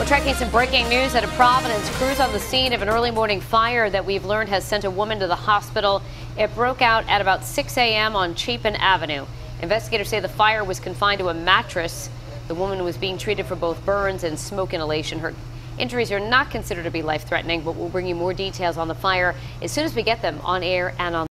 We're tracking some breaking news out a Providence. Crews on the scene of an early morning fire that we've learned has sent a woman to the hospital. It broke out at about 6 a.m. on Chapin Avenue. Investigators say the fire was confined to a mattress. The woman was being treated for both burns and smoke inhalation. Her injuries are not considered to be life threatening, but we'll bring you more details on the fire as soon as we get them on air and on.